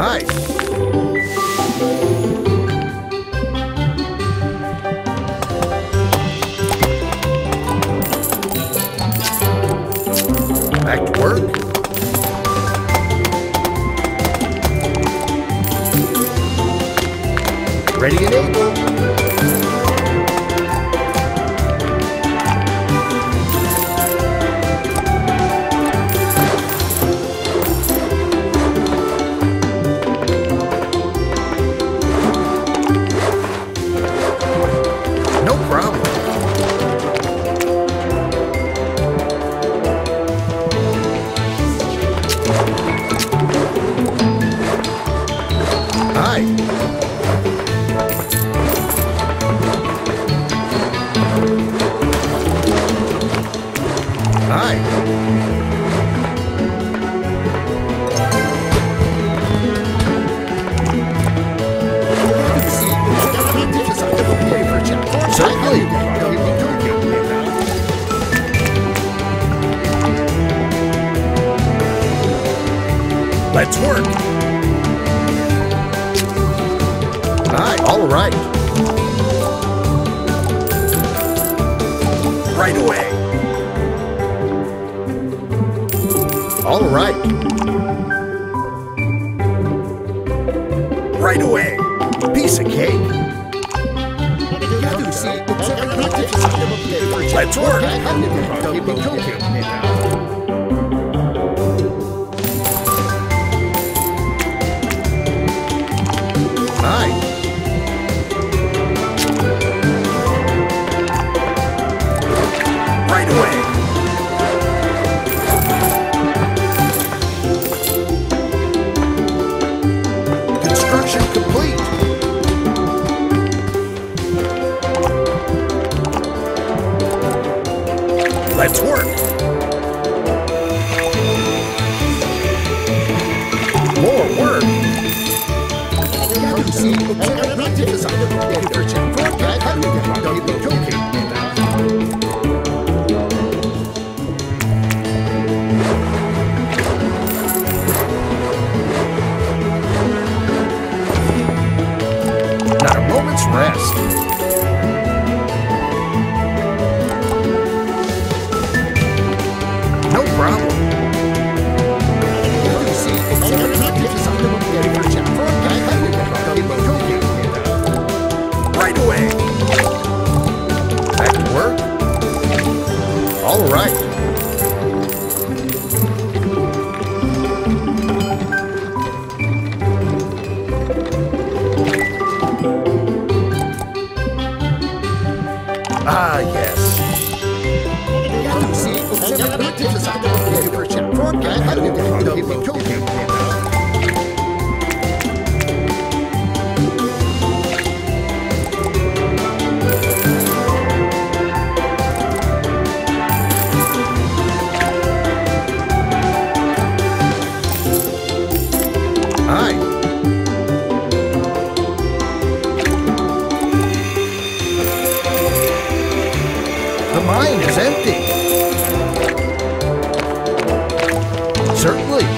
Hi. Back to work. Ready and able. Let's work. Hi, all right. Right away. All right. Right away. Piece of cake. Let's work. Let's work. More work. All right. Ah, yes. Hi. The mine is empty. Certainly.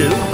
do.